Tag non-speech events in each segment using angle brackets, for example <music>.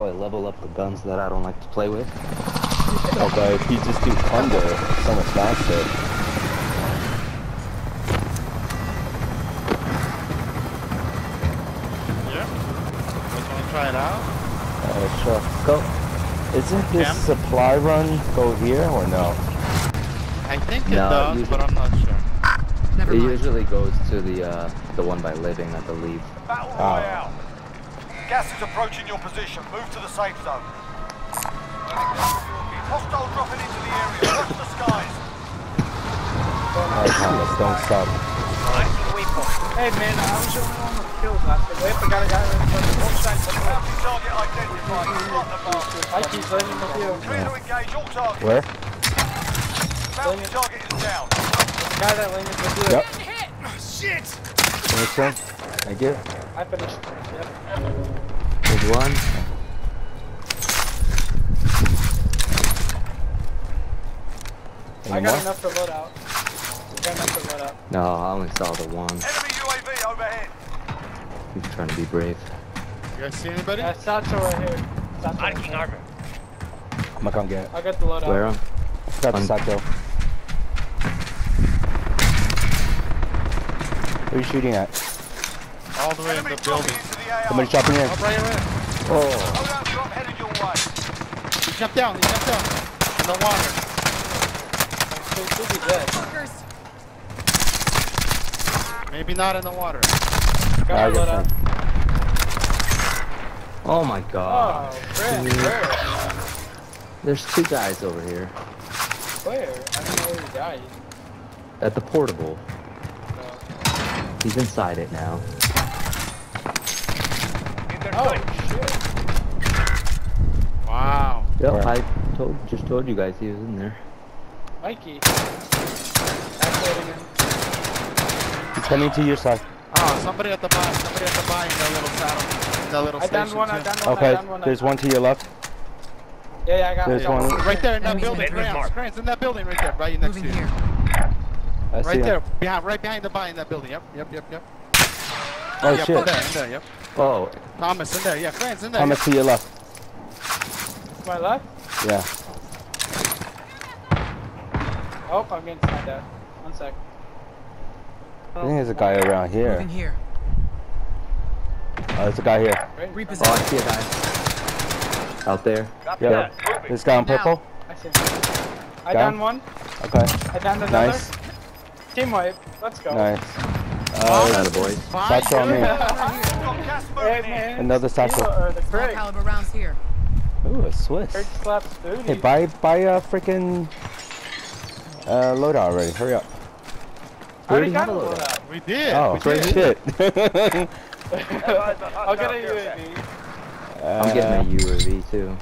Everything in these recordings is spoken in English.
I level up the guns that I don't like to play with. Oh, but if you just do Tundra, it's so much faster. Yeah. Just wanna try it out? Uh, sure. Go. Isn't this Cam? supply run go here or no? I think it No, does, you- but I'm not sure. Never It mind. usually goes to the uh, the one by living, I believe. Battle Oh. Royale. Gas is approaching your position. Move to the safe zone. Hostile dropping into the area. Watch the skies. Alright, Thomas, don't stop. Hey man, I was the only one with kills last time. Wait, I got a guy right in front of me. One side. Bounty target identified. Strike the bastard. I keep landing with you. Clear to engage all targets. Where? Bounty target is down. The guy that landed with you. Yep. Finish him. Thank you. I finished. Yep. Good one. I Any more? got enough to load out. I got enough to load out. No, I only saw the one. Enemy UAV overhead. He's trying to be brave. You guys see anybody? Yeah, Satchel right here. Satchel right here. I'm gonna come get it. I got the loadout. Where? Got the Sato. Who are you shooting at? All the way in the building. into the AR. Somebody's dropping in. Up right here. Oh. Loadout drop headed your way. He jumped down, he jumped down. In the water. He should be dead. Maybe not in the water. Got the get Oh my god. Oh, Fred, where? There's two guys over here. Where? I don't know where he died. At the portable. No. He's inside it now. Oh, shit. Wow. Yep, Where? I told just told you guys he was in there. Mikey. Activating him. He's coming to your side. Oh, somebody at the buy, somebody at the buy in that little saddle. In that little I station. downed one, I too. downed one, I Okay, one. I there's downed one to your left. Yeah, yeah, I got There's I one. Right there in that Enemies building, ahead. Grants. Grants in that building right there, right next Moving to you. here. I see Right him. there, behind, right behind the buy in that building. Yep, yep, yep, yep. Oh yep, in there, in there, yep. Oh, Thomas in there, yeah, Grants in there. Thomas to your left. My left? Yeah. Oh, I'm getting sniped at. One sec. I think there's a guy around here. Moving here. Oh, there's a guy here. oh, I see a guy. Out there. Yep. This guy on Now. purple. I see. Him. I Down? one. Okay. I downed another. Nice. Team wipe. Let's go. Nice. Oh, Uh, Atta boys. Fine, Satchel on me. Hey man. Another satchel. Kilo- Or the Small Craig. caliber rounds here. Ooh, a Swiss. Craig slaps booty. Hey, buy buy a freaking uh, loadout already. Hurry up. I already already got a have loadout. loadout. We did. Oh, we great did. shit. <laughs> I'll get a UAV. I'm getting a Uh, UAV too.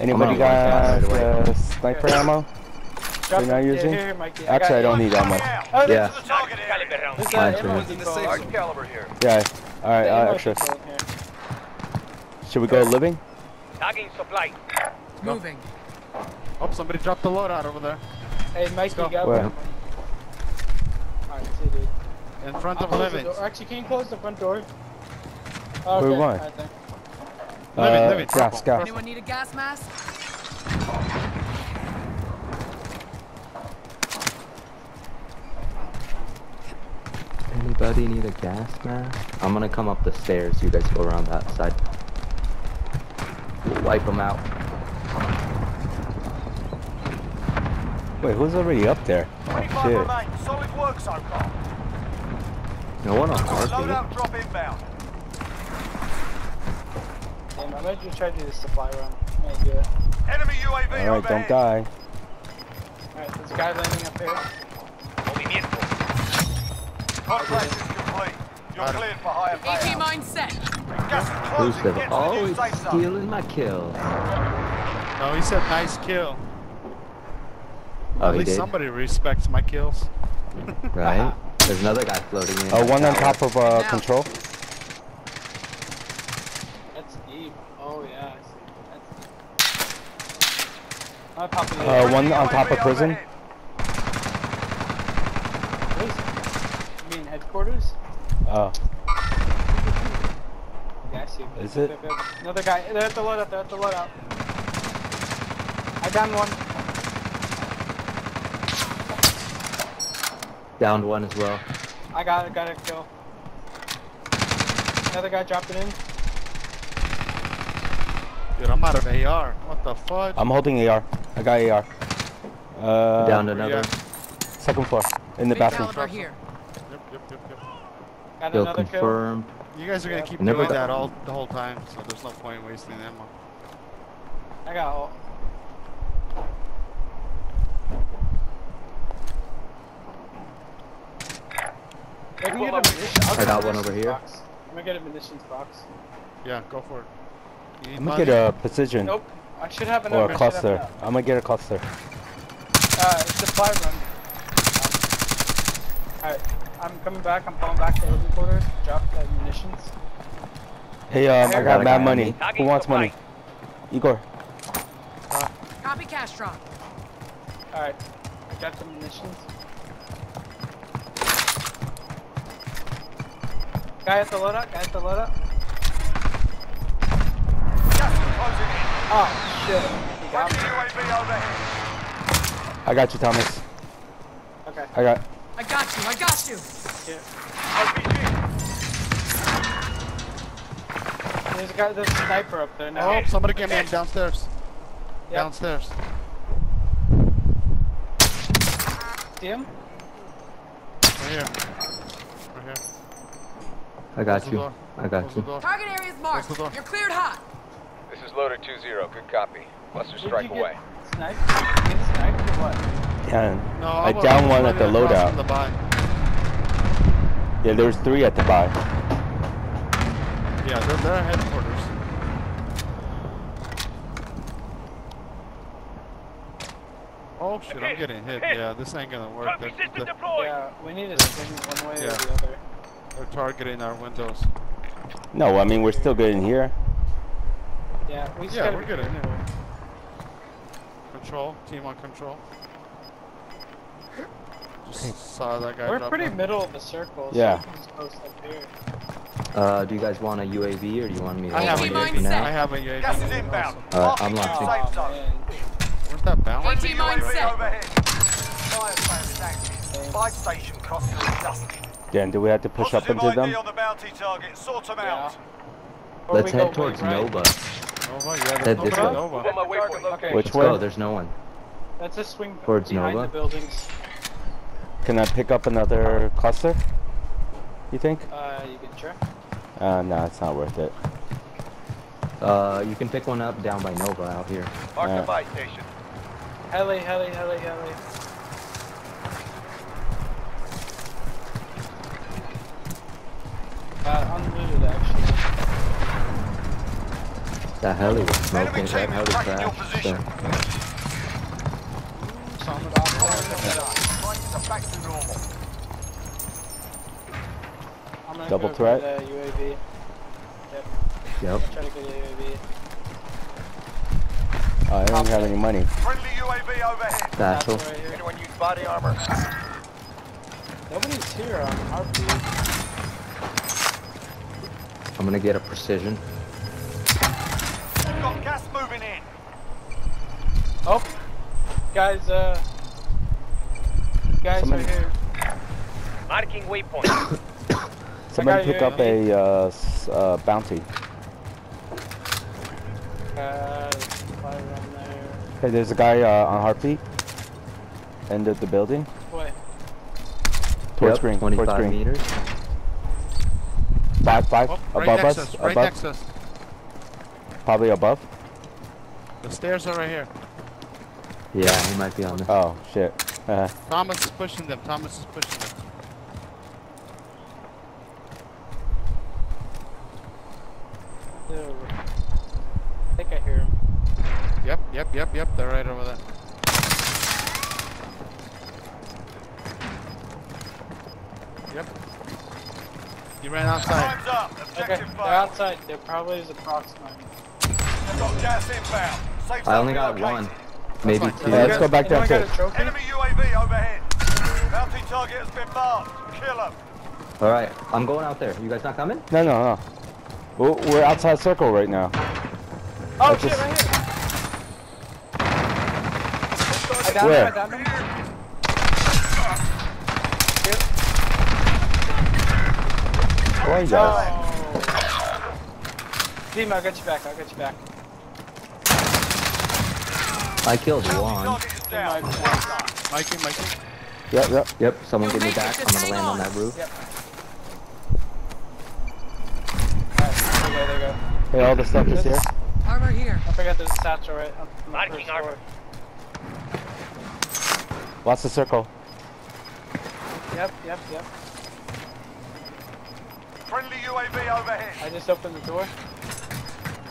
Anybody I'm got gonna run fast right uh, sniper ammo? Drop You're not using? Yeah, here, Mikey. Actually, I don't got need ammo. Oh, Yeah. To the target area. There's that too. the depot. safe Large caliber here. Yeah. All right, The uh, ammo extras. depot in here. Should we go living? Moving. Oh, somebody dropped the loadout over there. Hey, Mikey, go. got Where? Alright, see, dude. In front I'll of close the Living. door. Actually, can you close the front door? Oh, Where okay. why? alright then. Living, Uh, living. gas, gas. Anyone need a gas mask? Anybody need a gas mask? I'm gonna come up the stairs. You guys go around that side. We'll wipe them out. Wait, who's already up there? 25 Shit. remain. Solid work so far. No one on arcade. Loadout drop inbound. Damn, I might just try to do the supply run. I might do it. Enemy UAV Alright, don't die. Alright, there's a guy landing up here. Contract is complete. You're cleared for higher AP payout. mine set. Gas is closing. Exclusive. Get to the Always stealing my kills. No, he said nice kill. Oh, At least did. somebody respects my kills. <laughs> Right? There's another guy floating in. Uh, that one on top of uh, control. That's deep. Oh, yeah, I see. That's deep. On top of the Uh, one on top of UAV prison. overhead. What is it? You mean headquarters? Oh, Gas see. Is it? Another guy. They're at the loadout. They're at the loadout. I down one. Downed one as well. I got it. Got it. Kill. Another guy dropped it in. Dude, I'm out of AR. What the fuck? I'm holding AR. I got AR. Uh, Downed another. at? second floor in the Big bathroom. here. Yep, yep, yep, yep. Got Kill another kill. You guys are gonna Yeah. keep Never doing that all the whole time, so there's no point wasting ammo. I got all. I can get a munition. I'll I got one over here. Box. I'm gonna get a munitions box. Yeah, go for it. You need I'm gonna get a precision Nope. I should have enough. or a cluster. I'm gonna get a cluster. Uh, supply run. Um, Alright, I'm coming back. I'm falling back to living quarters. Drop the munitions. Hey, um, I Got got mad guy. money. Who wants money? Igor. Copy cash drop. Alright, I got the munitions. Guy at the loadout. Guy at the loadout. Gas is closing in. Oh shit. He got me. I got you, Thomas. Okay. I got. I got you. I got you. Yeah. Oh, RPG. There's a guy. There's a sniper up there now. Oh, somebody get me in downstairs. Yep. Downstairs. See him? Right here. Right here. I got Close you. I got Close you. Target area is marked. Close the door. You're cleared hot. This is loader 2-0. Good copy. Buster Did strike away. get sniped? Get sniped or what? Yeah. No, I was- downed one at the loadout. The buy. Yeah, there's three at the buy. Yeah, they're, they're at headquarters. Oh shit, I'm getting hit. Yeah, this ain't gonna work. They're, they're, Yeah, we need to swing one way or the other. they're targeting our windows. No, I mean we're still good in here. Yeah, we yeah we're be good careful. anyway. Control, team on control. Just saw that guy We're pretty down. middle of the circle. so Yeah. we can just post. Uh, do you guys want a UAV or do you want me to I have a UAV mindset. now? I have a UAV. Gas is inbound. Alright, I'm launching. Safe Where's that bound? AT Friendly UAV mindset. overhead. Fire sale is active. Station costs are adjusted. Dan, do we have to push up into ID them? on the bounty target. Sort them Yeah. out. Or Let's head towards right. Nova. Nova, yeah, Head there's this nobody way. Nova. On my waypoint. Okay. Which way? go. There's no one. That's a swing Towards Nova? the buildings. Can I pick up another cluster? You think? Uh, you can try. Uh, no, it's not worth it. Uh, you can pick one up down by Nova out here. Mark Yeah. the buy station. Heli, heli, heli, heli. Uh, unlooted actually. That heli was smoking. That team heli is crashed. position. So. Some of Fire them. Flights are back to normal. I'm gonna Double go threat? For the UAV. Yep. Try to get a UAV. Uh, I don't have any money. Friendly UAV overhead. That's Satchel. right here. Anyone use body armor? Nobody's here on RP. I'm gonna get a precision. Got gas moving in. Oh, guys, uh, guys Somebody- right here. Marking waypoint. <coughs> Somebody got pick up a uh, uh, bounty. Uh, there. Hey, there's a guy uh, on Heartbeat. End of the building. Wait, Towards yep, green. 25 Towards green. meters. Five, five. Oh, right above next us. us. Right above. next us. Probably above. The stairs are right here. Yeah, he might be on this. Oh shit. Uh, Thomas is pushing them. Thomas is pushing them. I think I hear him. Yep, yep, yep, yep. They're right over there. Yep. He ran outside. Time's up. Okay, Objective they're outside. There probably is a proximate. Got gas inbound. Safe I only got one. Maybe two. Yeah, let's go back down got downstairs. a trophy? Enemy UAV overhead. Bounty target has been marked. Kill him. Alright, I'm going out there. You guys not coming? no, no, no. We're, we're outside circle right now. Oh I shit, just- right here. I downed Where? him, I downed him. Where you guys? Oh. Team, I'll get you back, I'll get you back. I killed one. Target is down. Team, Well done. Mikey, Mikey. Yep, yep. Yep, someone You'll me back. I'm gonna land on on. that roof. Yep. Alright, there you go, there you go. Hey, all the stuff is here. Armor here. I forgot there's a satchel right on the first armor. floor. Watch the circle. Yep, yep, yep. Friendly UAV overhead. I just opened the door.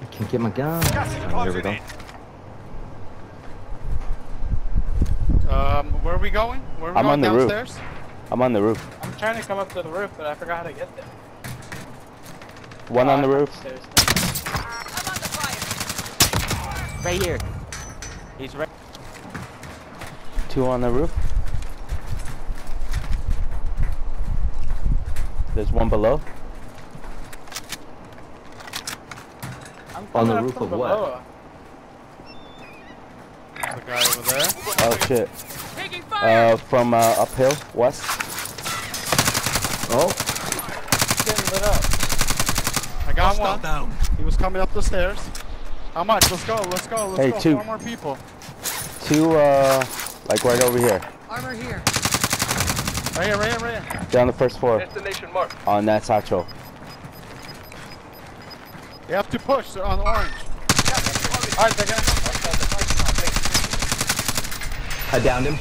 I can't get my gun. Gas is There we go. Um, where are we going? Where are we I'm going on the roof. I'm on the roof. I'm trying to come up to the roof, but I forgot how to get there. One Oh, on the roof. upstairs. I'm on the fire. Right here. He's right. Two on the roof. There's one below. I'm On the roof of what? below. There's a guy over there. Oh shit. Fire. Uh, from uh, uphill, west. Oh, getting lit up. I got one. He was coming up the stairs. How much? Let's go. Let's go. Let's Hey, go. two. Four more people. Two, uh, like right over here. Armor here. Right here, right here, right here. Down the first floor. Destination marked. On that satchel. You have to push. They're on orange. Alright, they're gonna. I downed him.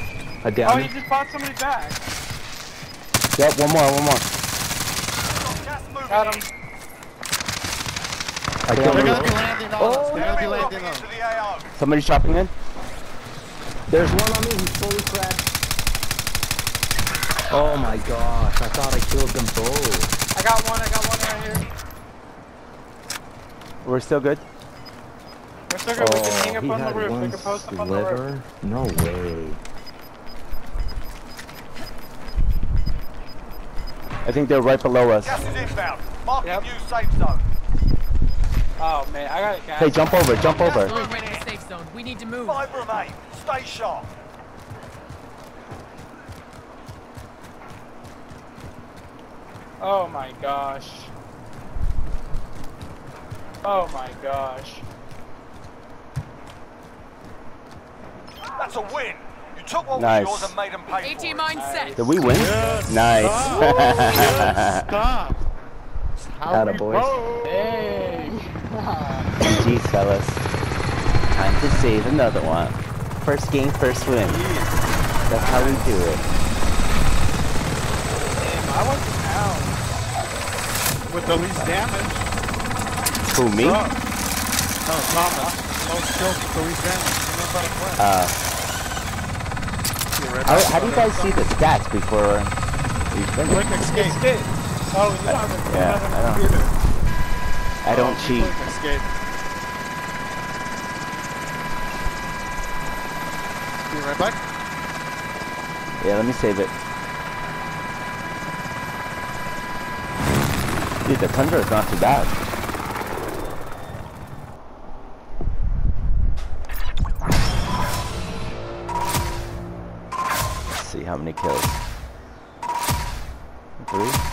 I Oh, downed he him. just bought somebody back. Yep, one more, one more. Gas moving Got him. I They're killed They're gonna be landing on us. Oh, They're gonna be landing on us. into the AO. Somebody chopping in? There's one on me. He's fully cracked. Oh my gosh! I thought I killed them both. I got one, I got one right here. We're still good? We're still good. we can hang Oh, up he on the roof. We one can post up on the roof. No way. I think they're right below us. Gas is inbound. Marking Yep. new safe zone. Oh man, I got it, gas. Hey, jump over, jump over. Long way to safe zone. We need to move. Five remain. Stay sharp. Oh my gosh. Oh my gosh. That's a win. You took what Nice. was yours and made them pay for AT it. mine set. Did we win? Yes. Nice. Yes, oh, <laughs> Stop. That's How we Attaboys. roll. Hey. GG, fellas. Time to save another one. First game, first win. That's how we do it. Damn, I wasn't down. With the least damage. Who, me? Suck. No, Thomas. Most kills with the least damage. You know how. Uh, how, how do you guys see the stats before we finish? Click escape. Escape. Oh, you don't have a, you Yeah, don't have don't- computer. I don't Oh, cheat. Click escape. Be right back. Yeah, let me save it. Dude, the Tundra is not too bad. Many kills. Three?